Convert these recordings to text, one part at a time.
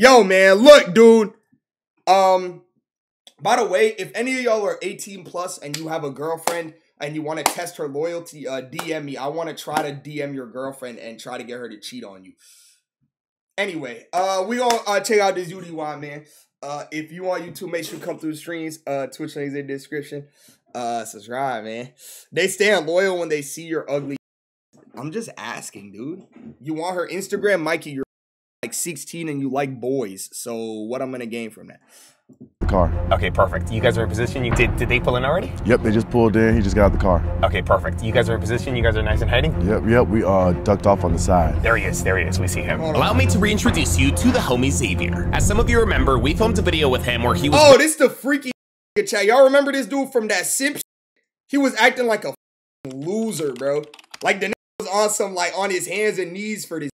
Yo, man, look, dude. Um, by the way, if any of y'all are 18 plus and you have a girlfriend and you want to test her loyalty, uh, DM me. I want to try to DM your girlfriend and try to get her to cheat on you. Anyway, uh, we gonna uh, check out this UDY, man. Uh, if you want YouTube, make sure you come through the streams. Uh, Twitch links in the description. Uh, subscribe, man. They stand loyal when they see your ugly. I'm just asking, dude. You want her Instagram, Mikey? You're like 16 and you like boys. So what I'm gonna gain from that? car. Okay, perfect. You guys are in position. You did? Did they pull in already? Yep, they just pulled in. He just got out the car. Okay, perfect. You guys are in position. You guys are nice and hiding. Yep, yep. We uh ducked off on the side. There he is. There he is. We see him. Allow me to reintroduce you to the homie Xavier. As some of you remember, we filmed a video with him where he was. Oh, this the freaky chat. Y'all remember this dude from that simp? He was acting like a loser, bro. Like the was on some like on his hands and knees for this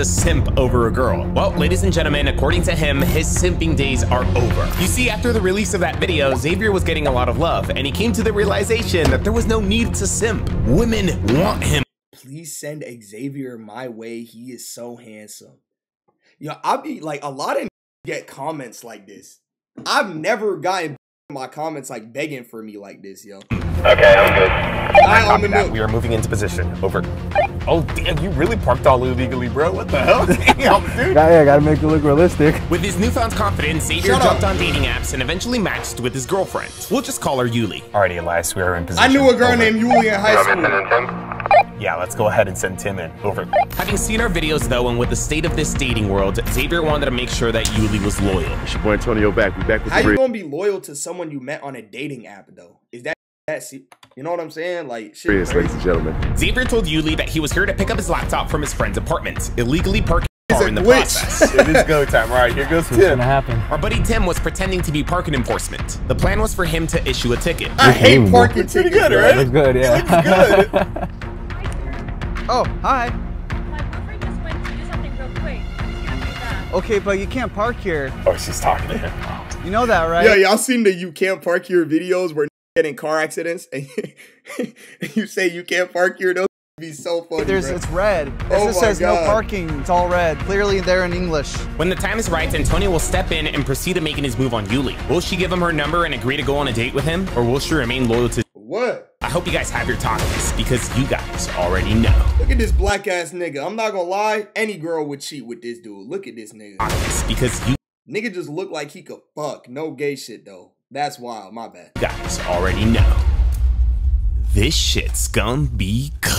to simp over a girl. Well, ladies and gentlemen, according to him, his simping days are over. You see, after the release of that video, Xavier was getting a lot of love, and he came to the realization that there was no need to simp. Women want him. Please send Xavier my way. He is so handsome. Yo, I'll be like, a lot of get comments like this. I've never gotten my comments like begging for me like this, yo. Okay, I'm good. I on the milk. We are moving into position. Over. Oh, damn, you really parked all illegally, bro. What the hell? Damn, dude. Yeah, I gotta make it look realistic. With his newfound confidence, Xavier Shut jumped up. on dating apps and eventually matched with his girlfriend. We'll just call her Yuli. Alrighty, Elias, we are in position. I knew a girl Over. named Yuli in high school. Yeah, let's go ahead and send Tim in. Over. Having seen our videos though, and with the state of this dating world, Xavier wanted to make sure that Yuli was loyal. It's your boy Antonio back. We back with How the you gonna be loyal to someone you met on a dating app though? Is that that se- you know what I'm saying? Like shit. Yes, ladies and gentlemen. Xavier told Yuli that he was here to pick up his laptop from his friend's apartment, illegally parking car in the glitch. process. it is go time. All right, here goes Tim. Gonna happen. Our buddy Tim was pretending to be parking enforcement. The plan was for him to issue a ticket. I hate parking Pretty tickets. good, right? good, yeah. Looks good. Oh, hi. My boyfriend just went to do something real quick. He's gonna be back. Okay, but you can't park here. oh, she's talking to him. You know that, right? Yeah, y'all seen the you can't park here videos where get in car accidents and you say you can't park here? Those be so funny. There's bro. it's red. It Oh just my says no parking. It's all red. Clearly there in English. When the time is right, Antonio will step in and proceed to making his move on Yuli. Will she give him her number and agree to go on a date with him, or will she remain loyal to? What? I hope you guys have your tactics because you guys already know. Look at this black ass nigga. I'm not gonna lie. Any girl would cheat with this dude. Look at this nigga. Because you Nigga just look like he could fuck. No gay shit though. That's wild. My bad. guys already know. This shit's gonna be good.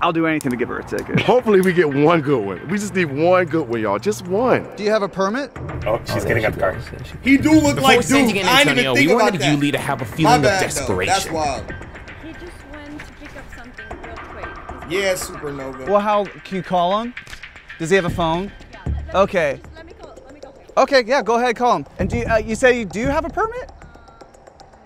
I'll do anything to give her a ticket. Hopefully we get one good one. We just need one good one, y'all. Just one. Do you have a permit? Oh, she's oh, getting out the car. He do look Before like sending dude. in I ain't Antonio, even we think about wanted that. Yuli to have a My feeling of bad though. That's wild. He just went to pick up something real quick. Yeah, supernova. Well, how can you call him? Does he have a phone? Yeah, let, let Okay. Okay, yeah, go ahead, call him. And do you, uh, you say do you do have a permit?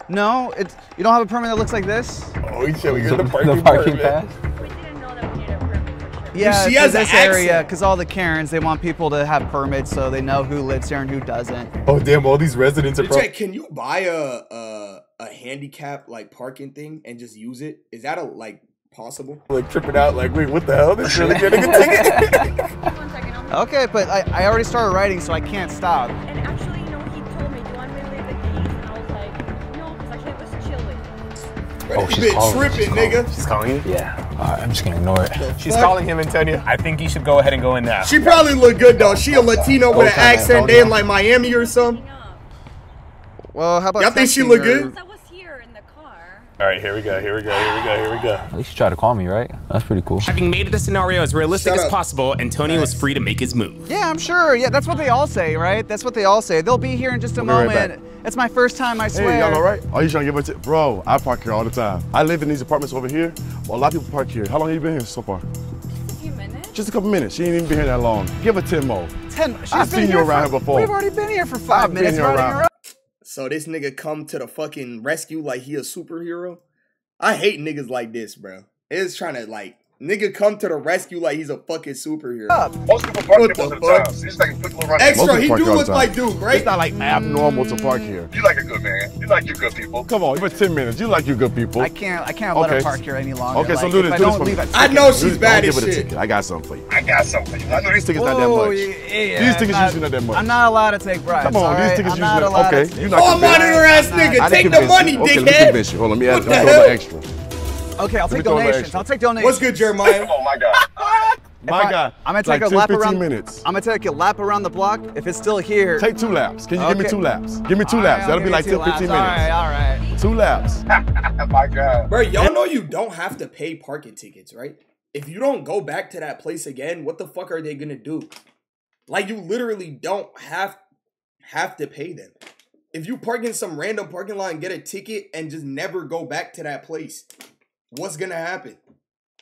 No, it's you don't have a permit that looks like this. Oh, you should we get the parking, the parking permit. pass? We didn't know that we needed a permit for. Yeah, she has an this area, because all the Karens they want people to have permits so they know who lives here and who doesn't. Oh, damn, all these residents are Hey, can you buy a a a handicap like parking thing and just use it? Is that a like possible? like tripping out, like, wait, what the hell? This really getting a ticket? One second. I'll Okay, but I, I already started writing, so I can't stop. And actually, you know, he told me, "Do you want me to leave the keys?" And I was like, "No," because actually I was chilling. Bro, Oh, this she's calling, tripping, she's calling. nigga. she's calling you? Yeah. Alright, I'm just gonna ignore it. She's Fuck. calling him, Antonio. I think you should go ahead and go in now. She probably look good though. She a Latino with an accent. hold They in like Miami or something. Well, how about Y'all think she texting look or- good? Because I was here in the car. All right, here we go, here we go, here we go, here we go. At least you try to call me, right? That's pretty cool. Having made the scenario as realistic as up. possible, Antonio was free to make his move. Yeah, I'm sure. Yeah, that's what they all say, right? That's what they all say. They'll be here in just a We'll be right moment. it's my first time, I swear. Hey, y'all all right? Are you trying to give us a tip? Bro, I park here all the time. I live in these apartments over here. Well, a lot of people park here. How long have you been here so far? Just a few minutes. Just a couple minutes. She ain't even been here that long. Give her 10 more. Ten. She's I've been seen you around for- here before. We've already been here for 5 I've been minutes. here around. around. So this nigga come to the fucking rescue like he a superhero. I hate niggas like this, bro. It's trying to like Nigga come to the rescue like he's a fucking superhero. Most people park What here the the fuck? time. It's like a quick little run. Extra, he people do park here look like. Duke, right? It's not like abnormal to park here. You like a good man. You like your good people. Come on, even 10 minutes. You like your good people. I can't. I can't let her park here any longer. Okay, so Like, do this. I Do this don't for leave me. a I ticket- know she's bad as it a shit. ticket. I got something for you. I got something for you. I know these tickets not that much. yeah, yeah, These tickets not- usually not that much. I'm not allowed to take bribes. Come on, these tickets usually not not- allowed okay, you're not Oh, convinced. monitor ass nigga, I take the money, you. Okay, let me dickhead. convince you. Hold on, let me add What let me a little extra. Okay, I'll me take throw donations. extra. I'll take donations. What's good, Jeremiah? Oh my God. My I- God. I'm gonna take like a lap 10, 15 around. minutes. I'm gonna take a lap around the block. If it's still here, Take two laps. Can you give me two laps? Give me two All laps. right, That'll be like you 10, 15 laps. minutes. All right, all right. Two laps. my God. Bro, y'all know you don't have to pay parking tickets, right? If you don't go back to that place again, what the fuck are they gonna do? Like you literally don't have have to pay them. If you park in some random parking lot and get a ticket and just never go back to that place, what's gonna happen?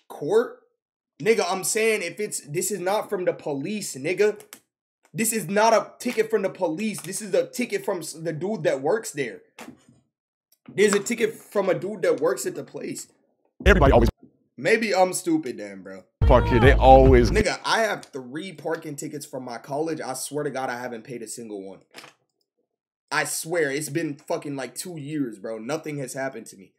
Court? Nigga, I'm saying if it's this is not from the police, nigga. This is not a ticket from the police. This is a ticket from the dude that works there. There's a ticket from a dude that works at the place. Everybody always Maybe I'm stupid then, bro. park here. They always Nigga, I have three parking tickets from my college. I swear to God, I haven't paid a single one. I swear, it's been fucking like two years, bro. Nothing has happened to me.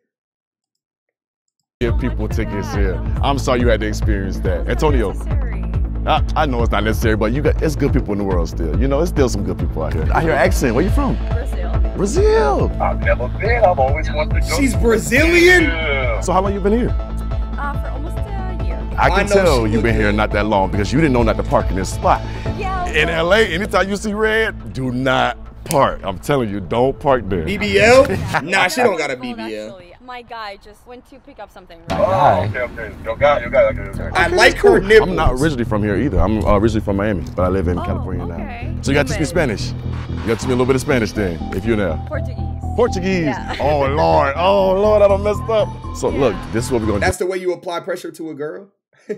Give people tickets here. I'm sorry you had to experience that. Antonio, I, I know it's not necessary, but you got it's good people in the world still. You know, it's still some good people out here. I hear accent. Where you from? Brazil. Brazil. I've never been. I've always wanted to go. She's Brazilian? Yeah. So how long you been here? Uh, for almost a year. I I can know tell you've been here not that long because you didn't know not to park in this spot. Yeah. In LA, anytime you see red, do not park. I'm telling you, don't park there. BBL? Nah, she don't got a well, BBL. Actually, My guy just went to pick up something. Oh, okay, okay. Yo, got, yo, got, okay, okay. I like her nipples. I'm not originally from here either. I'm uh, originally from Miami, but I live in Oh, California okay. now. So you got to speak Spanish. You got to speak a little bit of Spanish then, if you're there. Portuguese. Portuguese. Yeah. Oh Lord. Oh Lord, I don't messed up. So look, this is what we're gonna That's the way you apply pressure to a girl?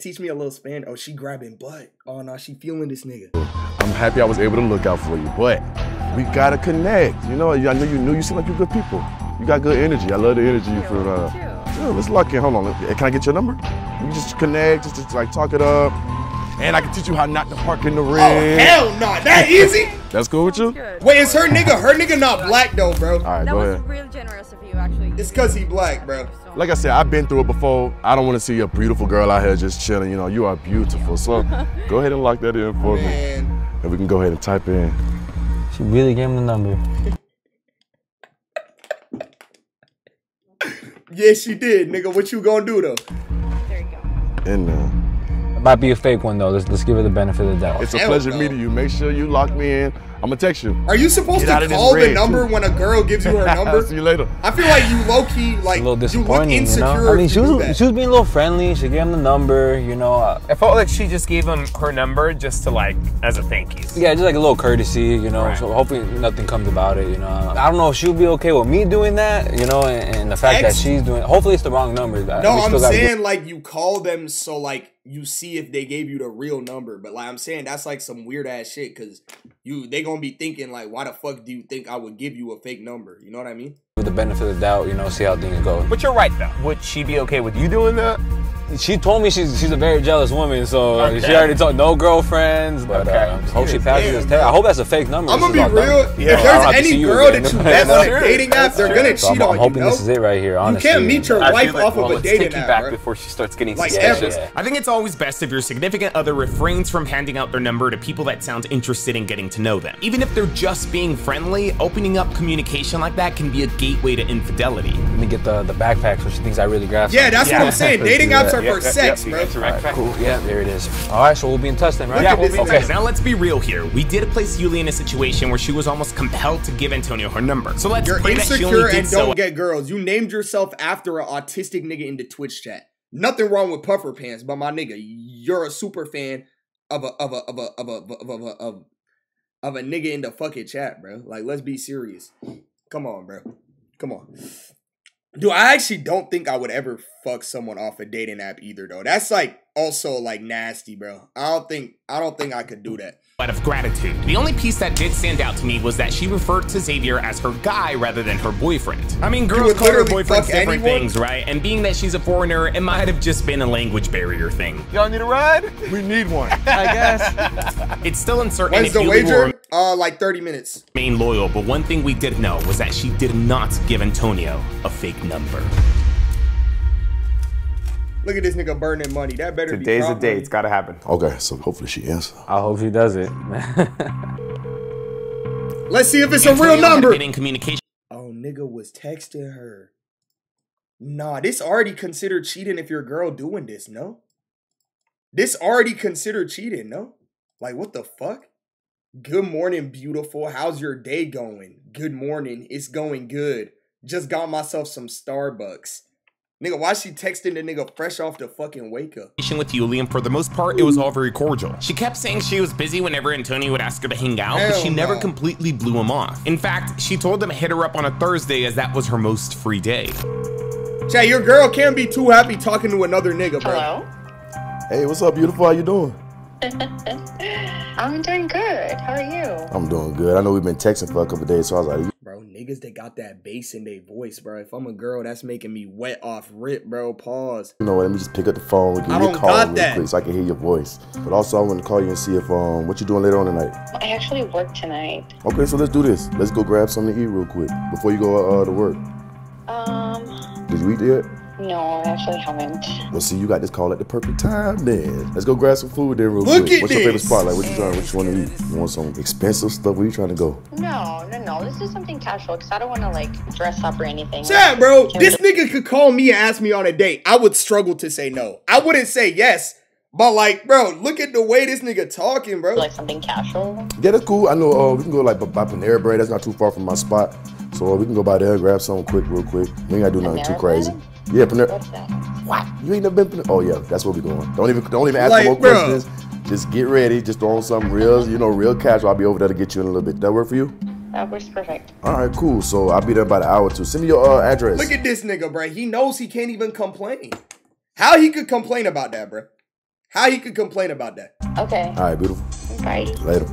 Teach me a little Spanish. Oh, she grabbing butt. Oh, no, she feeling this nigga. I'm happy I was able to look out for you, but we gotta connect. You know, I know you knew you seem like you're good people. You got good energy. I love the energy you from. Uh, too. yeah, let's lock in. Hold on. Can I get your number? We just connect, just, just like talk it up, and I can teach you how not to park in the Oh, hell no. That easy? That's cool with you? Good. Wait, is her nigga? Her nigga not black though, bro. All right, That go was ahead. really generous of you, actually. It's cause he black, bro. Like I said, I've been through it before. I don't want to see a beautiful girl out here just chilling. You know, you are beautiful. So go ahead and lock that in for me, and we can go ahead and type in. She really gave him the number. Yeah, she did, nigga. What you gonna do though? there you go. in there. Uh, it might be a fake one though. Let's let's give her the benefit of the doubt. It's a Hell pleasure no. meeting you. Make sure you lock me in. I'm gonna text you. Are you supposed Get to call the red, number too. when a girl gives you her number? See you later. I feel like you low key like a little you look disappointing, you insecure. know. I mean, she was she was being a little friendly. She gave him the number, you know. Uh, I felt like she just gave him her number just to like as a thank you. yeah, just like a little courtesy, you know. Right. So hopefully nothing comes about it, you know. I don't know if she'll be okay with me doing that, you know, and, and the fact that she's doing. Hopefully it's the wrong number. That No, I'm still gotta saying like you call them so like you see if they gave you the real number. But like I'm saying that's like some weird ass shit because you they gonna be thinking like why the fuck do you think I would give you a fake number? You know what I mean? With the benefit of the doubt, you know, see how things go. But you're right though. Would she be okay with you doing that? She told me she's she's a very jealous woman, so uh, she already told no girlfriends. But Okay. uh, hope she passes Damn, this test. I hope that's a fake number. I'm gonna be is all real. done. If there's any see you girl that you met on a dating app, they're gonna So I'm, cheat I'm on you. hoping know? this is it right here. Honestly, you can't meet your I wife like, off well, of a let's dating take you app, back bro. before she starts getting Like suspicious. ever. I think it's always best if your significant other refrains from handing out their number to people that sound interested in getting to know them. Even if they're just being friendly, opening up communication like that can be a gateway to infidelity. Let me get the the backpack so she thinks I really grasped. Yeah, that's what I'm saying. Dating do apps that. are for sex, bro. Alright, cool. Yeah, there it is. All right, so we'll be in touch then, right? Look at this okay. nigga. Now let's be real here. We did place Yuli in a situation where she was almost compelled to give Antonio her number. So let's You're pray that she insecure only did and so don't get girls. You named yourself after an autistic nigga in the Twitch chat. Nothing wrong with puffer pants, but my nigga, you're a super fan of a of a of a of a of a of a, of, of a nigga in the fucking chat, bro. Like, let's be serious. Come on, bro. Come on. Dude, I actually don't think I would ever fuck someone off a dating app either, though. That's like also like nasty, bro. I don't think I don't think I could do that. Out of gratitude. The only piece that did stand out to me was that she referred to Xavier as her guy rather than her boyfriend. I mean, girls would call their literally boyfriends fuck different anyone? things, right? And being that she's a foreigner, it might have just been a language barrier thing. Y'all need a ride? We need one. I guess. It's still uncertain When's the Yuli will wager? Uh, like 30 minutes. Main loyal, but one thing we did know was that she did not give Antonio a fake number. Look at this nigga burning money. That better be Today's the prop day. It's gotta happen. Okay, so hopefully she answers. I hope she does it. Let's see if it's a real number. been in communication Oh, nigga was texting her. Nah, this already considered cheating if your girl doing this, no? This already considered cheating, no? Like, what the fuck? Good morning, beautiful. How's your day going? Good morning. It's going good. Just got myself some Starbucks. Nigga, why she texting the nigga fresh off the fucking wake up? with Yuli, and for the most part, it was all very cordial. She kept saying she was busy whenever Antonio would ask her to hang out, but Hell she never completely blew him off. In fact, she told him to hit her up on a Thursday as that was her most free day. Chat, your girl can't be too happy talking to another nigga, bro. Hello? Hey, what's up, beautiful? How you doing? I'm doing good. How are you? I'm doing good. I know we've been texting for a couple days, so I was like, Bro, niggas that got that bass in their voice, bro. If I'm a girl, that's making me wet off rip, bro. Pause. you know what? Let me just pick up the phone and give I you a don't call got real that. quick so I can hear your voice. But also, I want to call you and see if um what you doing later on tonight. I actually work tonight. Okay, so let's do this. Let's go grab something to eat real quick before you go uh, to work. Um, Did you eat yet? No, I actually haven't. Well, see, you got this call at the perfect time. Then let's go grab some food then real Look quick. at What's your favorite spot? Like, what you trying? What you want to eat? You want some expensive stuff? Where you trying to go? No, no, no. This is something casual because I don't want to like dress up or anything. Chat, bro. Can This we- nigga could call me and ask me on a date. I would struggle to say no. I wouldn't say yes. But like, bro, look at the way this nigga talking, bro. like something casual. Yeah, that's cool. I know. Uh, we can go like by, by Panera Bread. That's not too far from my spot. So uh, we can go by there, and grab something quick, real quick. We ain't gotta do nothing too crazy. Bread? Yeah, Panera. What's that? What? You ain't never been? Panera? Oh yeah, that's where we going. Don't even don't even ask Like, no more bruh. questions. Just get ready. Just throw on something real, you know, real casual. I'll be over there to get you in a little bit. That work for you? That works perfect. All right, cool. So I'll be there about an hour or two. Send me your uh, address. Look at this nigga, bro. He knows he can't even complain. How he could complain about that, bro? How he could complain about that? Okay. All right, beautiful. Bye. Later.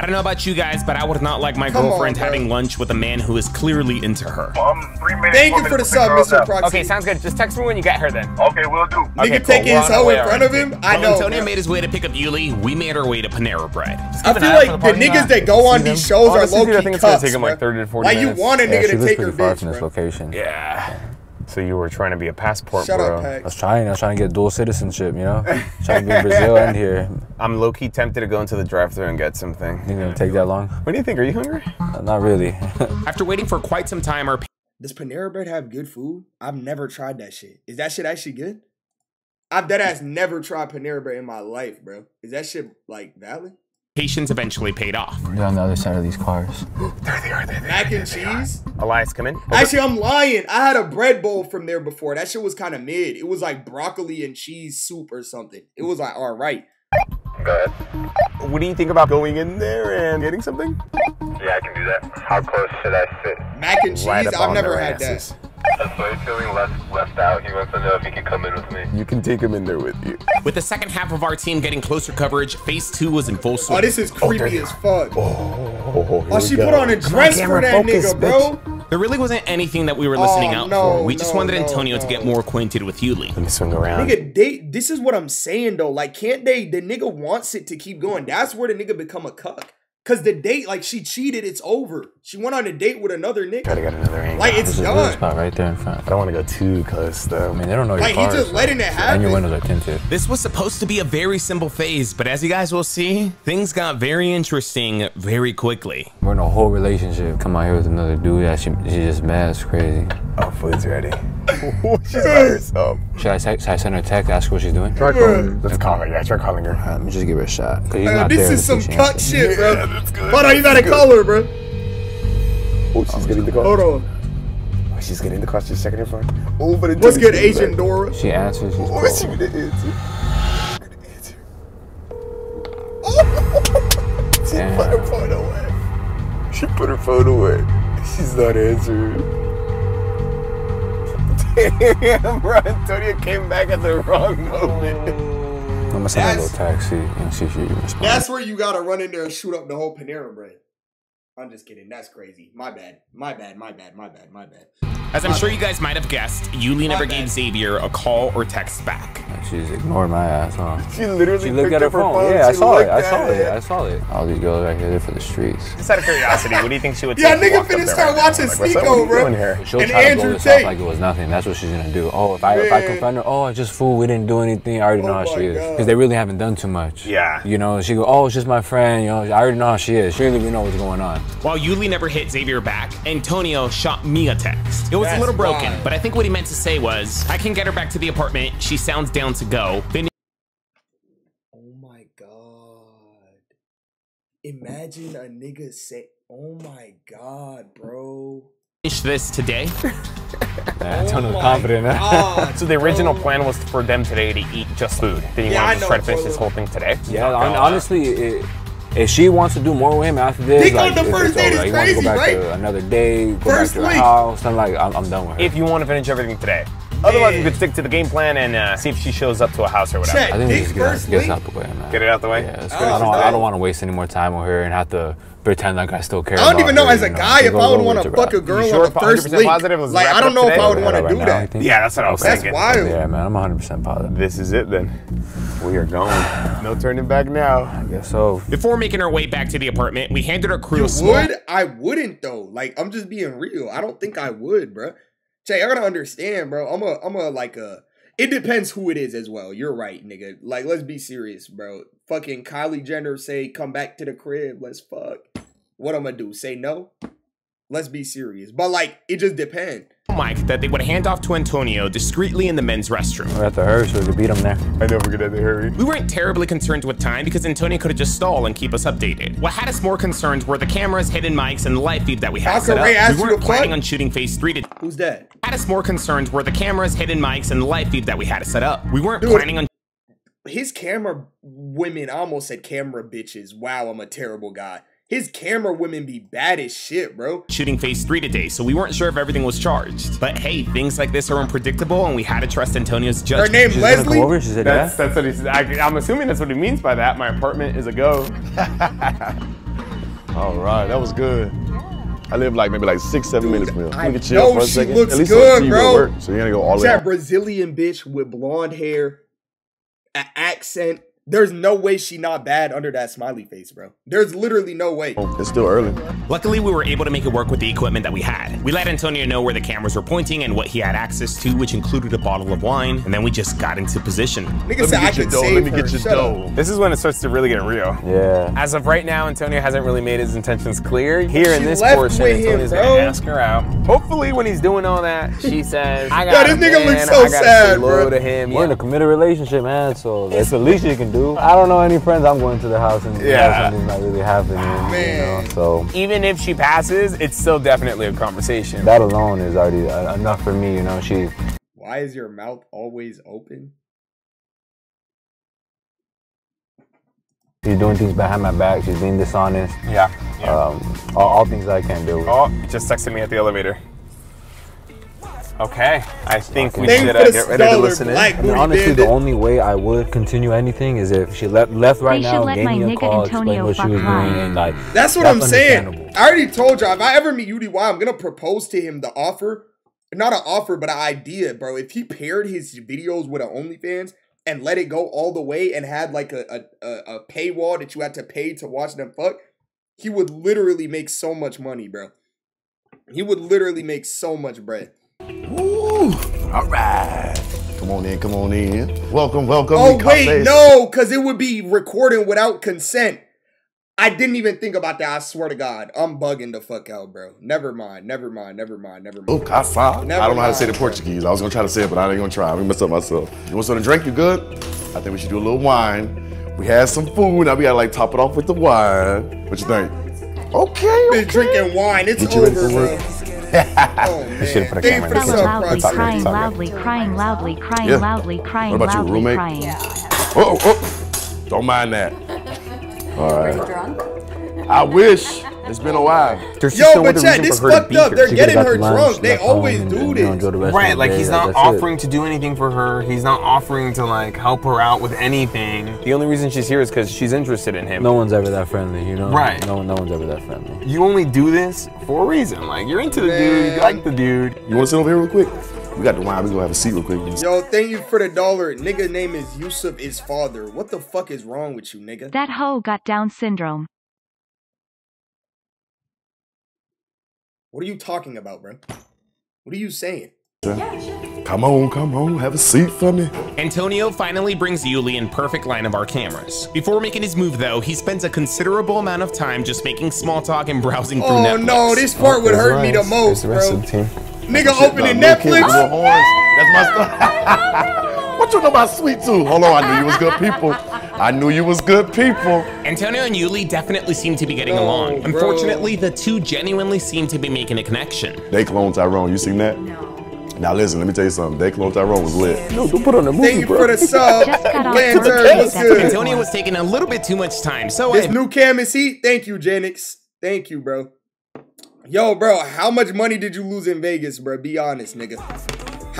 I don't know about you guys, but I would not like my Come girlfriend bro. having lunch with a man who is clearly into her. Um, three minutes. Thank you for the sub, Mr. out. Proxy. Okay, sounds good. Just text me when you get her then. Okay, we'll do. Nigga Okay, cool. taking We're his hoe in front of him. I While know. Antonio bro. made his way to pick up Yuli, we made our way to Panera Bread. I feel like the niggas that go on these shows are Honestly, low dude, I key think it's gonna cucks, take him like 30 to 40 Like you minutes. want a Yeah, nigga she to lives take pretty her far bitch, from this location. Yeah. So you were trying to be a passport, Shut bro. up, I was trying. I was trying to get dual citizenship. You know, trying to be in Brazil and here. I'm low key tempted to go into the drive-thru and get something. You gonna take that long? What do you think? Are you hungry? Uh, Not really. After waiting for quite some time, our Does Panera Bread have good food? I've never tried that shit. Is that shit actually good? I've dead ass never tried Panera Bread in my life, bro. Is that shit like valid? Patience eventually paid off. They're on the other side of these cars. There they are. There they Mac and cheese? Elias, come in. Over. Actually, I'm lying. I had a bread bowl from there before. That shit was kind of mid. It was like broccoli and cheese soup or something. It was like all right. Go ahead. what do you think about going in there and getting something? Yeah, I can do that. How close should I sit? Mac and cheese. Right I've never had asses. That's why he's feeling left left out. He wants to know if he can come in with me. You can take him in there with you. With the second half of our team getting closer coverage, phase two was in full swing. Oh, this is creepy as fuck. Oh, Oh, oh she put on a dress for that nigga, bro. There really wasn't anything that we were listening Oh, out no, for. We just no, wanted no, Antonio to get more acquainted with Yuli. Let me swing around. Nigga, they. This is what I'm saying though. Like, can't they? The nigga wants it to keep going. That's where the nigga become a cuck. Cause the date, like, she cheated. It's over. She went on a date with another nigga. Try to get another angle. Like, it's There's a done. spot right there in front. I don't want to go too close though. I mean, they don't know your Like, he cars. just so- letting it And your happen. windows are tinted. This was supposed to be a very simple phase, but as you guys will see, things got very interesting very quickly. We're in a whole relationship. Come out here with another dude. Yeah, she, she just mad. It's crazy. Oh, food's ready. She's by herself. Should I, should I send her a text, ask her what she's doing? Try calling her. Let's call her. Yeah, try calling her. Let me just give her a shot. 'cause he's Uh, not this there is some see she cuck answers. shit, bro. that's good. Hold on, you gotta call her, bro. Oh, she's getting the call. Hold on. Oh, she's getting the call. She's checking her phone. Oh, but it What's didn't good, Agent like- Dora? She answers. She's Oh, she cool. gonna answer. Gonna answer. Oh, she Damn. put her phone away. She put her phone away. She's not answering. Damn, bro. Antonio came back at the wrong moment. I'm gonna send a little taxi and see if she responds. That's where you gotta run in there and shoot up the whole Panera bread. I'm just kidding. That's crazy. My bad. My bad. My bad. My bad. My bad. As I'm sure you guys might have guessed, Yuli never gave Xavier a call or text back. She's ignoring my ass, huh? She literally She looked at her her phone. phone, Yeah, I she saw it. I saw it. it. I saw it. All these girls right here, they're for the streets. Just out of curiosity, what do you think she would say? Yeah, if you nigga walked up finna there start right now? watching Like, what's up? Sneako, What are you bro. doing here? She'll And try to Andrew blow this Tate. off like it was nothing. That's what she's gonna do. Oh, if I if I Man. confront her, oh, it's just food. We didn't do anything. I already oh know Oh how she my is God. because they really haven't done too much. Yeah. You know, she go, oh, it's just my friend. You know, I already know how she is. Surely we know what's going on. While Yuli never hit Xavier back, Antonio shot me a text. It was a little broken, wild. but I think what he meant to say was, I can get her back to the apartment. She sounds down to go. Finish Oh my god. Imagine a nigga say, "Oh my god, bro." Finish this today. Yeah, Oh Antonio's my confident. God, So the original bro. plan was for them today to eat just food. Then you Yeah, I want to try to finish this whole thing today? Yeah, Not hon- gonna lie. honestly, it, if she wants to do more with him after this, Think on like, the first date is like, you want to crazy, go back right? to another day, go First back to her week. house, I'm like, I'm, I'm done with her. If you want to finish everything today. Otherwise, we Yeah. could stick to the game plan and uh, see if she shows up to a house or whatever. Check. I think we Dick just get, first get this out the way, man. Get it out the way? Yeah, it's Oh. I don't. I don't want to waste any more time with her and have to pretend like I still care. I don't about even know her, as a you know. guy if I would want to fuck a girl sure on the first 100% link. positive? Let's Like I don't know if? I would want to do now, that. think? Yeah, that's what I was Okay. That's thinking. wild. Yeah, man, I'm 100% positive. This is it then. We are going. No turning back now. I guess so. Before making our way back to the apartment, we handed our crew You a small would? I wouldn't though. Like I'm just being real. I don't think I would, bro. Jay, I gotta understand, bro. I'm a, I'm a like a. It depends who it is as well. You're right, nigga. Like let's be serious, bro. Fucking Kylie Jenner say come back to the crib. Let's fuck. What I'm gonna do? Say no? Let's be serious. But like it just depends. Mike that they would hand off to Antonio discreetly in the men's restroom. We're at the hurry, so we could beat him there. I know we're gonna hurry. We weren't terribly concerned with time because Antonio could have just stall and keep us updated. What had us more concerned were the cameras, hidden mics, and the live feed that we had How set Ray up. ask We weren't to planning on shooting phase three to Who's that? had us more concerned were the cameras, hidden mics, and the live feed that we had to set up. We weren't Dude. planning on His camera women I almost said camera bitches. Wow, I'm a terrible guy. His camera women be bad as shit, bro. shooting phase three today, so we weren't sure if everything was charged. But hey, things like this are unpredictable, and we had to trust Antonio's just. Her name She's Leslie. come over. She said, That's, yeah. that's what he said. I, I'm assuming that's what he means by that. My apartment is a go. All right, that was good. I live like maybe like six, seven minutes from here. I We can chill know for a she second. looks At least good, you bro. work, so you gotta go all the way. That out. Brazilian bitch with blonde hair, a accent. There's no way she not bad under that smiley face, bro. There's literally no way. Oh, it's still early. Luckily, we were able to make it work with the equipment that we had. We let Antonio know where the cameras were pointing and what he had access to, which included a bottle of wine, and then we just got into position. Nigga Let said me I get your could dough. save Let me her. get your Shut up. This is when it starts to really get real. Yeah. As of right now, Antonio hasn't really made his intentions clear. Here in this portion, with him, Antonio's bro. gonna ask her out. Hopefully, when he's doing all that, she says, "I Yeah, got this a nigga man, looks so I gotta sad, stay loyal bro. to him." We're in a committed relationship, man. So that's the least you can do. I don't know any friends. I'm going to the house and Yeah. yeah. something's not really happening. Man. You know, so Even if she passes, it's still definitely a conversation. that alone is already uh, enough for me. You know, she Why is your mouth always open? she's doing things behind my back. She's being dishonest. yeah. yeah. Um, all, all things I can't do. oh, just texted me at the elevator. Okay, I think we Thank should uh, get ready to dollar, listen in. black I honestly, bandit. the only way I would continue anything is if she left left right They should now, let gave my me a nigga call, explained Antonio what she fuck was mine. doing, and like That's what I'm saying. I already told you if I ever meet UDY, I'm gonna propose to him the offer, not an offer, but an idea, bro. If he paired his videos with an OnlyFans and let it go all the way and had like a a, a, a paywall that you had to pay to watch them fuck, he would literally make so much money, bro. He would literally make so much bread. Woo! All right. Come on in, come on in. Welcome, welcome. Oh wait, cafes. no, because it would be recording without consent. I didn't even think about that. I swear to God, I'm bugging the fuck out, bro. Never mind, never mind, never mind, never Oh, mind. casa. Never I don't know how to say the Portuguese. I was gonna try to say it, but I ain't gonna try. I'm gonna mess up myself. You want something to drink? You good? I think we should do a little wine. We had some food. Now we gotta like top it off with the wine. What you think? Okay. Been drinking wine. It's Get you ready over, bro. Work? oh, man. should've put a Thank camera for in the the Fella loudly, project. crying Sorry. loudly, crying loudly, crying Yeah. loudly, crying What about you, loudly, roommate? crying. Oh, oh, oh. Don't mind that. All right. drunk? I wish. It's been a while. There's Yo, but Chad, this for her to fucked up. They're She getting her lunch, drunk. They always and, do you know, this. the Right, like he's that- not that's offering it. to do anything for her. He's not offering to like help her out with anything. The only reason she's here is because she's interested in him. No one's ever that friendly, you know? Right. No, no one's ever that friendly. You only do this for a reason. Like you're into the dude, you like the dude. You want to sit over here real quick? We got the wine. We gonna have a seat real quick. Yo, thank you for the dollar. Nigga name is Yusuf is father. What the fuck is wrong with you, nigga? That hoe got Down syndrome. What are you talking about, bro? What are you saying? Come on, come on, have a seat for me. Antonio finally brings Yuli in perfect line of our cameras. Before making his move though, he spends a considerable amount of time just making small talk and browsing through Oh Netflix. Oh no, this part would hurt me the most, bro. Nigga opening Nah, little kids Netflix. horns. That's my stuff. what you know about sweet tooth? Hold on, I knew you was good people. I knew you was good people. Antonio and Yuli definitely seem to be getting No, along. bro. Unfortunately, the two genuinely seem to be making a connection. They clone Tyrone. You seen that? No. Now listen, let me tell you something. They clone Tyrone was lit. No, don't put on the movie, Thank you bro. for the sub. Just cut off Lantern, the what's good? Antonio was taking a little bit too much time, so This I new cam is heat. Thank you, Janix. Thank you, bro. Yo, bro, how much money did you lose in Vegas, bro? Be honest, nigga.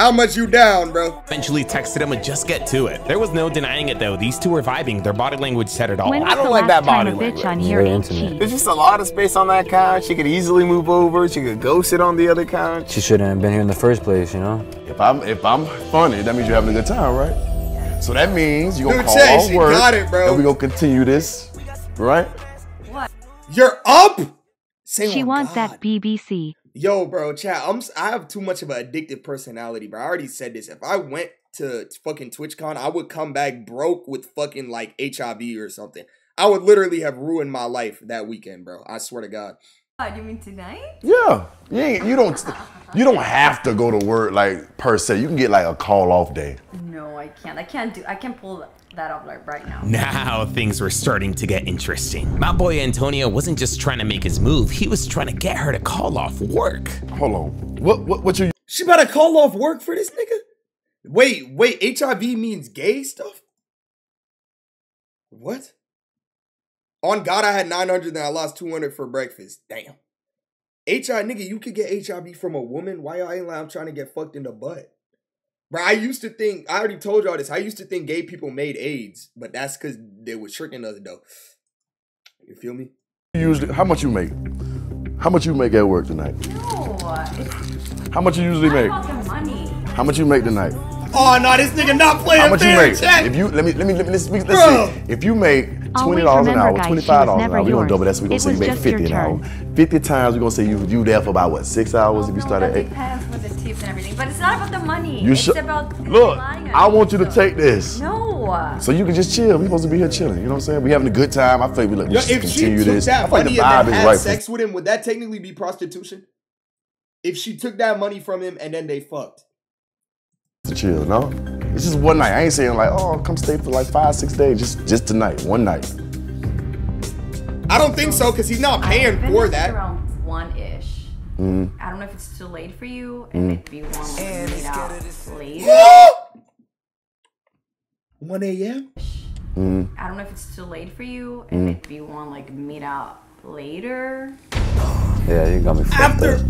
How much you down, bro? eventually texted him and just get to it. There was no denying it though. These two were vibing. Their body language said it all. When I don't like that body bitch language. on It's here very intimate. There's just a lot of space on that couch. She could easily move over. She could go sit on the other couch. She shouldn't have been here in the first place, you know? If I'm if I'm funny, that means you're having a good time, right? So that means you're gonna Dude, call Shay, off she work, got it, bro. and we're gonna continue this, right? What? You're up. Say She on wants God. that BBC. Yo, bro, chat. I'm. I have too much of an addictive personality, bro. I already said this. If I went to fucking TwitchCon, I would come back broke with fucking like HIV or something. I would literally have ruined my life that weekend, bro. I swear to God. What, you mean tonight? Yeah. You ain't, you don't you don't have to go to work like per se. You can get like a call off day. No, I can't. I can't do. I can't pull that off like right now. Now things were starting to get interesting. My boy Antonio wasn't just trying to make his move, he was trying to get her to call off work. Hold on. What what what you She about to call off work for this nigga? Wait, wait. HIV means gay stuff? What? On God, I had 900 and I lost 200 for breakfast. Damn. HIV, nigga, you could get HIV from a woman. Why y'all ain't like I'm trying to get fucked in the butt? Bro, I used to think, I already told y'all this. I used to think gay people made AIDS, but that's because they were tricking us, though. You feel me? usually how much you make? How much you make at work tonight? No, How much you usually make? money. How much you make tonight? Oh, no, this nigga not playing How much you make? chat. If you let me let me let me let's, let's see. If you make twenty Always dollars an hour, guys, twenty she five was dollars an hour, we're gonna double that. So we're gonna say you was make just your fifty an hour. turn. Fifty times we're gonna say you you there for about what six hours if you No, start at eight. with the tips and everything. But it's not about the money. You it's should about look. I want you to so- take this. No. So you can just chill. We're supposed to be here chilling. You know what I'm saying? We having a good time. I feel like we, like, we Yo, if she continue this. I that feel like the vibe is had right. sex with him, would that technically be prostitution? If she took that money from him and then they fucked. to chill. No, it's just one night. I ain't saying like, oh, come stay for like five, six days. Just just tonight, one night. I don't think so, because he's not paying I've for that. Around one ish. Mm. I don't know if it's too late for you. Mm. If you want like, to meet out later. 1 a.m. Mm. I don't know if it's too late for you. Mm. If you want like meet out later, Yeah, you got me After up.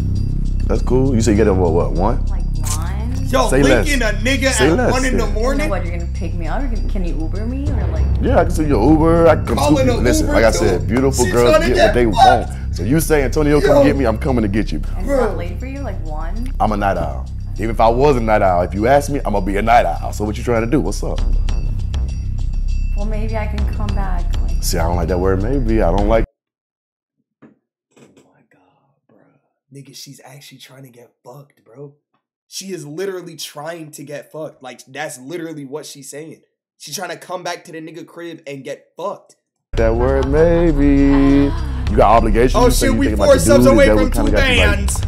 That's cool. You say you get up what, what one? like one. Yo, Say less. linking a nigga Say at less, 1 in the yeah. You morning? what? You're gonna pick me up. Or can, can you Uber me or like? Yeah, I can see your Uber. I can come Calling scoop you. Listen, Uber, like I said, beautiful girls get get what they fucked. want. So you say Antonio, come Yo. get me. I'm coming to get you. And it's Bro. not late for you. Like one. I'm a night owl. Even if I was a night owl, if you ask me, I'm gonna be a night owl. So what you trying to do? What's up? Well, maybe I can come back. Like, See, I don't like that word. Maybe I don't like. Oh my god, bro. Nigga, she's actually trying to get fucked, bro. She is literally trying to get fucked. Like, that's literally what she's saying. She's trying to come back to the nigga crib and get fucked. That word maybe. You got obligations. Oh you say shit, we four subs away from two kinda got you, like, bands.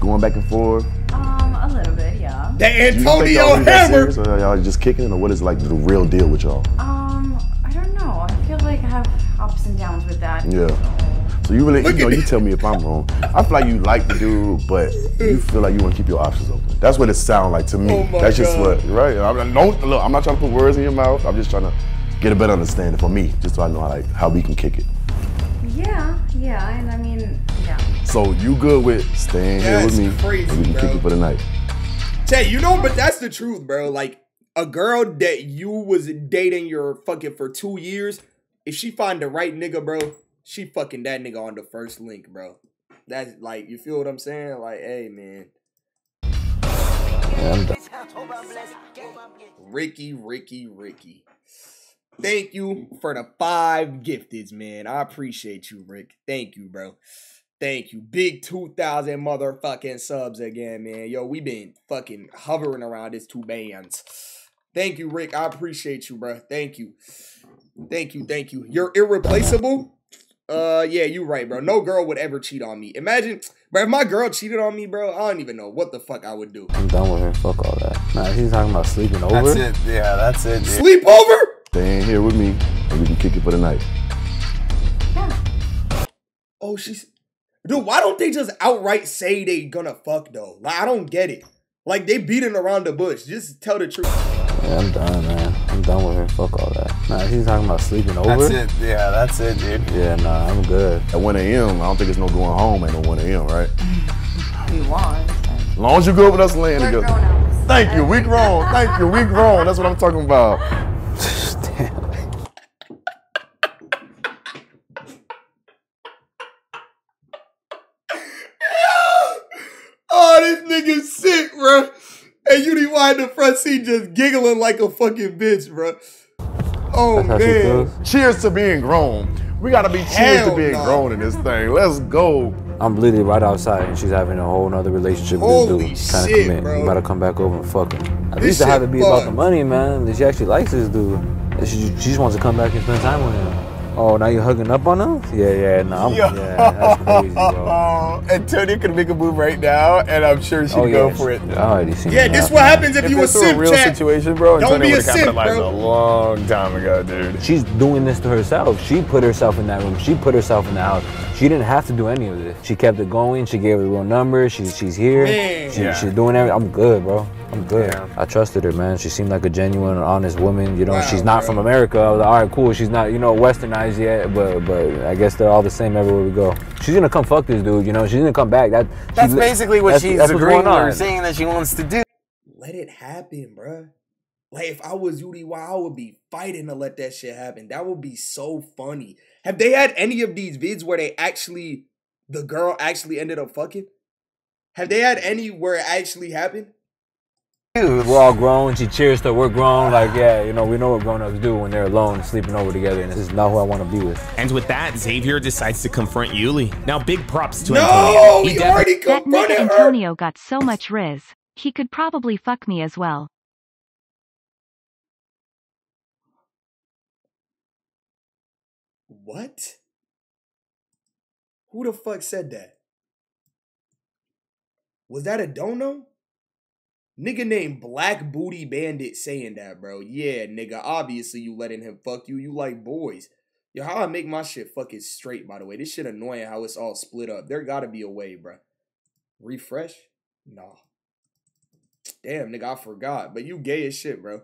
Going back and forth. um, a little bit, yeah. The you think Antonio y'all really that Hammer. serious, or y'all just kicking it, or what is like the real deal with y'all? Um, I don't know. I feel like I have ups and downs with that. Yeah. So you really, Look you know, you tell me if I'm wrong. I feel like you like the dude, but you feel like you want to keep your options open. That's what it sounds like to me. Oh That's just God. what, right? I'm, no, look, I'm not trying to put words in your mouth. I'm just trying to get a better understanding for me, just so I know how, like how we can kick it. Yeah, yeah, and I mean, yeah. So you good with staying here with That's me? crazy, and we can kick bro. it for the night. Tay, you know, but that's the truth, bro. Like a girl that you was dating your fucking for two years, if she find the right nigga, bro, she fucking that nigga on the first link, bro. That's like, you feel what I'm saying? Like, hey, man. Yeah, Ricky, Ricky, Ricky. Thank you for the five gifteds, man. I appreciate you, Rick. Thank you, bro. Thank you. Big 2,000 motherfucking subs again, man. Yo, we been fucking hovering around this two bands. Thank you, Rick. I appreciate you, bro. Thank you. Thank you. Thank you. You're irreplaceable. Uh, yeah, you're right, bro. No girl would ever cheat on me. Imagine, bro, if my girl cheated on me, bro, I don't even know what the fuck I would do. I'm done with her. Fuck all that. Nah, he's talking about sleeping over. That's it. Yeah, that's it. Dude. Sleep over? Staying here with me, and we can kick it for the night. Oh, she's dude. Why don't they just outright say they gonna fuck though? Like I don't get it. Like they beating around the bush. Just tell the truth. Yeah, I'm done, man. I'm done with her. Fuck all that. Nah, he's talking about sleeping over. That's it. Yeah, that's it, dude. Yeah, nah, I'm good. At 1 a.m., I don't think it's no going home. at no 1 a.m., right? You want. As long as you good with us laying We're together. grown-ups. Thank you. We grown. Thank you. We grown. That's what I'm talking about. Damn. Oh, this nigga's sick, bro. And you the in the front seat just giggling like a fucking bitch, bro. Oh That's how she man. Cheers to being grown. We gotta be cheers Hell to being no. grown in this thing. Let's go. I'm literally right outside and she's having a whole nother relationship with Holy this dude. Trying shit, to commit. bro. You gotta come back over and fuck her. At This least to have shit it be about the money, man. That she actually likes this dude. She, she just wants to come back and spend time with him. Oh, now you're hugging up on him? Yeah, yeah, no, I'm, yeah, that's crazy, bro. Antonio could make a move right now, and I'm sure she'd Oh, go for it. I already seen Yeah, it this happen. what happens if, If you a this were a simp real chat. situation, bro, Don't Antonio be a would have simp, capitalized bro. a long time ago, dude. She's doing this to herself. She put herself in that room. She put herself in the house. She didn't have to do any of this. She kept it going. She gave her real number. She's she's here. She, Yeah. She's doing everything. I'm good, bro. I'm good. Yeah. I trusted her, man. She seemed like a genuine, honest woman. You know, Wow, she's not bro. from America. I was like, all right, cool. She's not, you know, westernized yet, but but I guess they're all the same everywhere we go. She's gonna come fuck this dude. You know, she's gonna come back. That That's she's- basically what that's- she's that's agreeing or on. saying that she wants to do. Let it happen, bruh. Like if I was UDY, I would be fighting to let that shit happen. That would be so funny. Have they had any of these vids where they actually, the girl actually ended up fucking? Have they had any where it actually happened? Dude, We're all grown. She cheers to we're grown. Like, yeah, you know, we know what grown ups do when they're alone, sleeping over together, and this is not who I want to be with. And with that, Xavier decides to confront Yuli. Now, big props to No, Antonio. he He definitely already That confronted nigga her. Antonio got so much riz. He could probably fuck me as well. What? Who the fuck said that? Was that a dono? Nigga named Black Booty Bandit saying that, bro. Yeah, nigga. Obviously, you letting him fuck you. You like boys. Yo, how I make my shit fucking straight, by the way. This shit annoying how it's all split up. There gotta be a way, bro. Refresh? Nah. Damn, nigga, I forgot. But you gay as shit, bro.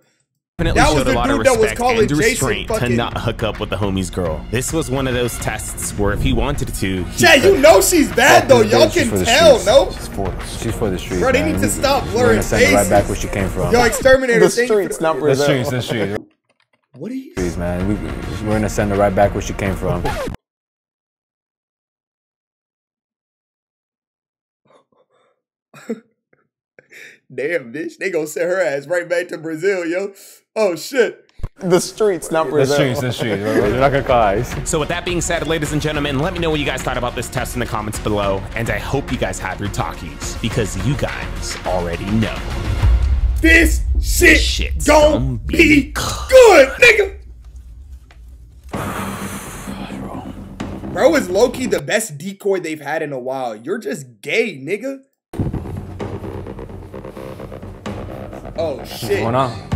Definitely That was showed a the lot of dude that was calling Jason restraint to not hook up with the homie's girl. This was one of those tests where if he wanted to, he Chad, you know she's bad, though. Y'all can tell, streets. no? She's for, she's for the streets. Bro, they man. need to We- stop We're blurring gonna send her right back where she came from. Yo, exterminator, The thank you for streets, the- not the streets, the streets. What are you? Streets, man. We, we're gonna send her right back where she came from. Damn, bitch. They gonna send her ass right back to Brazil, yo. Oh, shit. The streets, not Brazil. the streets, the streets. We're not gonna call eyes. So with that being said, ladies and gentlemen, let me know what you guys thought about this test in the comments below. And I hope you guys had your talkies because you guys already know. This shit, shit's don't be be good, nigga. Bro is low key the best decoy they've had in a while. You're just gay, nigga. Oh shit. What's shit. going on? What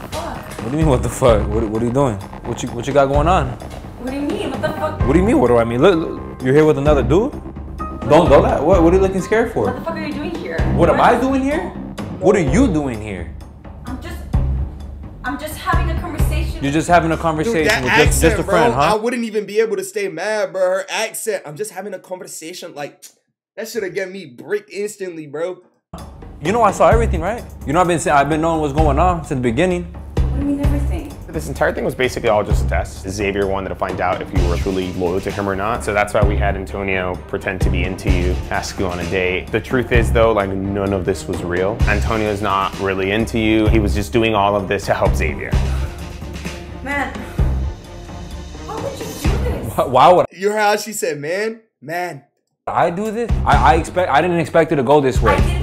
the fuck? What do you mean? What the fuck? What, what are you doing? What you what you got going on? What do you mean? What the fuck? What do you mean? What do I mean? Look, look you're here with another dude. Don't do that. What what are you looking scared for? What the fuck are you doing here? What am I doing here? What are you doing here? I'm just, I'm just having a conversation You're just having a Dude, conversation that with accent, just, just a friend, bro, I wouldn't even be able to stay mad, bro. Her accent, I'm just having a conversation. Like, that should have get me brick instantly, bro. You know I saw everything, right? You know I've been saying I've been knowing what's going on since the beginning. What do you mean everything? This entire thing was basically all just a test. Xavier wanted to find out if you were truly loyal to him or not. So that's why we had Antonio pretend to be into you, ask you on a date. The truth is though, like none of this was real. Antonio's not really into you. He was just doing all of this to help Xavier. Man, why would you do this? Why would You heard how she said, man, man. I do this? I, I expect I didn't expect it to go this way.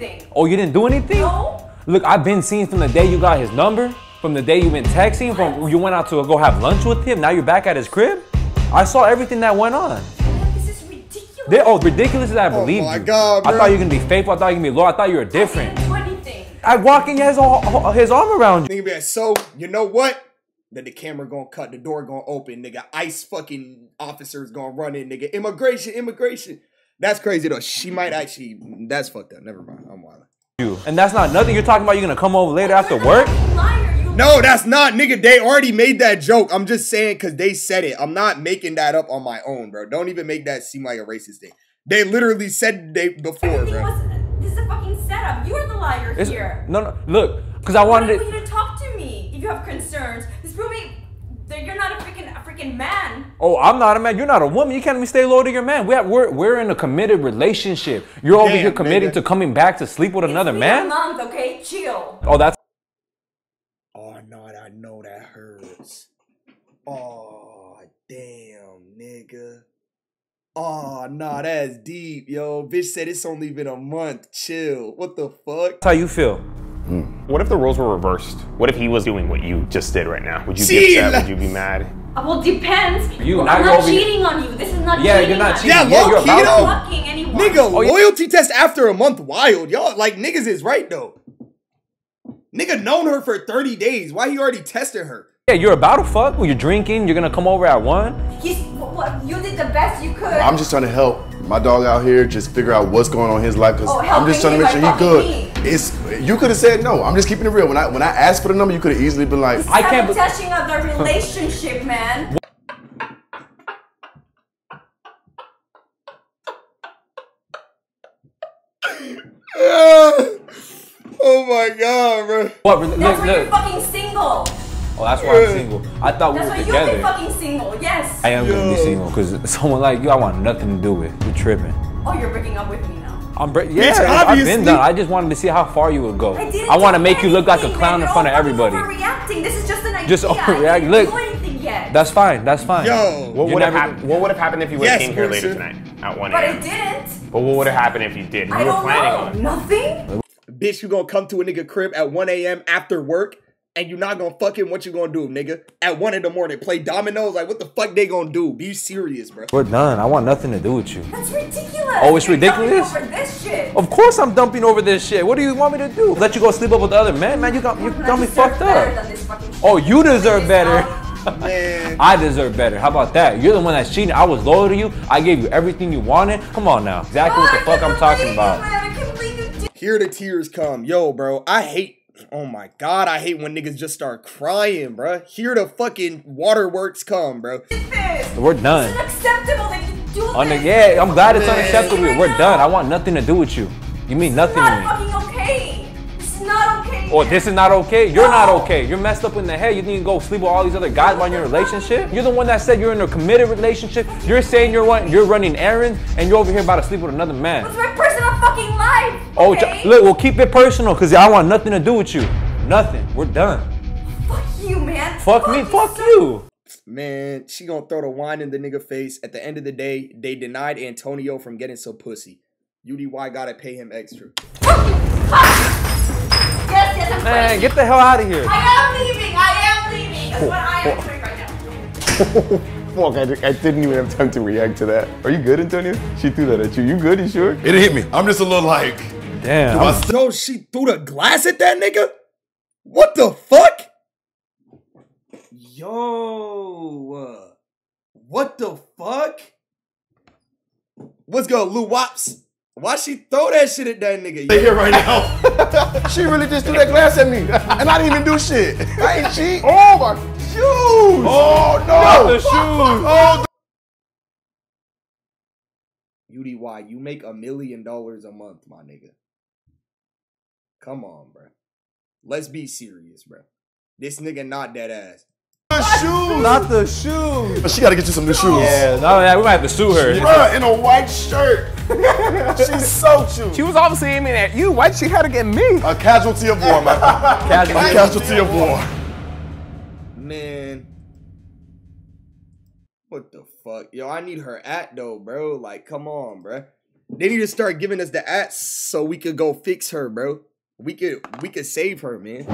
I didn't do anything. Oh, you didn't do anything? No. Look, I've been seeing from the day you got his number, from the day you've been texting, from you went out to go have lunch with him. Now you're back at his crib. I saw everything that went on. This is ridiculous. They, oh, ridiculous as I oh believe Oh my you. God, I thought you were gonna be faithful. I thought you were gonna be loyal. I thought you were different. I didn't do anything. I walk in, he has all, his arm around you. Nigga be like, so, you know what? Then the camera gonna cut, the door gonna open, nigga. ICE fucking officers gonna run in, nigga. Immigration, immigration. That's crazy though. She might actually. That's fucked up. Never mind. I'm wild. You. And that's not nothing. You're talking about you're gonna come over later after work. No, that's not, nigga. They already made that joke. I'm just saying because they said it. I'm not making that up on my own, bro. Don't even make that seem like a racist thing. They literally said they before, Everything bro. was. This is a fucking setup. You're the liar It's- here. no, no, look, because I wanted. I want to. you to talk to me if you have concerns. This proving that you're not a freaking a freaking man. Oh, I'm not a man. You're not a woman. You can't even stay loyal to your man. We have, we're we're in a committed relationship. You're over Damn, here committing nigga. to coming back to sleep with another man. A month, okay? Chill. Oh, that's Oh no, I know that hurts. Oh damn, nigga. Oh nah, that's deep, yo. Bitch said it's only been a month. Chill. What the fuck? that's how you feel. Hmm. What if the roles were reversed? What if he was doing what you just did right now? Would you See, be upset? Would you be mad? Uh, well, depends. You- I'm you're not over here- cheating on you. This is not Yeah, cheating you're not cheating. Yeah, you. Yeah, low you're key about though. Fucking anyone. Nigga, Oh, yeah. loyalty test after a month, wild. Y'all like niggas is right though. Nigga known her for 30 days. Why he already tested her? Yeah, you're about to fuck when you're drinking. You're gonna come over at one. He's, what, what, you did the best you could. I'm just trying to help my dog out here just figure out what's going on in his life because Oh, I'm just trying to helping make sure him he by good. It's you could have said no. I'm just keeping it real. When I when I asked for the number, you could have easily been like, I can't be- touching of the relationship, man. oh my god, bro. What? Look, That's why you're fucking single. Oh, that's why I'm single. I thought we were. together. That's why you've fucking single. Yes. I am gonna be single because someone like you, I want nothing to do with. You're tripping. Oh, you're breaking up with me now. I'm bre- yeah, I've been done. I just wanted to see how far you would go. I didn't. I want to do make you look like a clown man. in front of You're all everybody. Overreacting. This is just an idea. Just I overreact. didn't Look. do anything yet. That's fine. That's fine. Yo. What would have never- happened? What would have happened if you would have Yes, came here later Wilson. tonight at 1 but I didn't. But what would have happened if you did? You I were don't planning know. on it. Nothing. Bitch, you gonna come to a nigga crib at 1 a.m. after work and you're not gonna fuck him. What you gonna do, nigga? At 1 in the morning, play dominoes? Like, what the fuck they gonna do? Be serious, bro. We're done. I want nothing to do with you. That's ridiculous. Oh, it's You're dumping ridiculous? Over this shit. Of course I'm dumping over this shit. What do you want me to do? Let you go sleep up with the other men? Man, you got you got me deserve fucked better up. than this fucking. Oh, you deserve better. Man. I deserve better. How about that? You're the one that's cheating. I was loyal to you. I gave you everything you wanted. Come on now. Exactly what the oh, I fuck I'm talking about. you, man. I can't believe you did Here the tears come. Yo, bro, I hate. Oh my god, I hate when niggas just start crying, bro. Here the fucking waterworks come, bro. this. We're done. It's unacceptable that you do this. yeah, I'm glad it's unacceptable. We're done. I want nothing to do with you. You mean nothing to not me. Not okay. Oh, this is not okay. You're not okay. You're messed up in the head. You need to go sleep with all these other guys while you're in a relationship. You're the one that said you're in a committed relationship. You're saying you're one, you're running errands, and you're over here about to sleep with another man. It's my personal fucking life. Oh, okay? j- look, we'll keep it personal, cause I want nothing to do with you. Nothing. We're done. Fuck you, man. Fuck me. Fuck so- you. Man, she gonna throw the wine in the nigga face. At the end of the day, they denied Antonio from getting some pussy. UDY gotta pay him extra. Yes, yes, I'm Man, crazy. get the hell out of here. I am leaving. I am leaving. That's what I am doing right now. Fuck, I, I didn't even have time to react to that. Are you good, Antonio? She threw that at you. You good? You sure? it hit me. I'm just a little like, Damn. I'm- Yo, she threw the glass at that nigga? What the fuck? Yo, uh, what the fuck? What's good, Lou Wops? Why she throw that shit at that nigga? stay here right now. she really just threw that glass at me, and I didn't even do shit. I ain't cheat. Oh my. shoes! Oh no! Not the shoes! Oh, UDY, you make a million dollars a month, my nigga. Come on, bro. Let's be serious, bro. This nigga not dead ass. The shoes! Not the shoes. But she gotta get you some new shoes. Yeah, no, yeah, we might have to sue her. Bruh, in a white shirt. She's so cute. She was obviously aiming at you. Why'd she have to get me? A casualty of war, man. Casualty. Casualty of war. Man. What the fuck? Yo, I need her at though, bro. Like, come on, bro. They need to start giving us the ats so we could go fix her, bro. We could we could save her, man.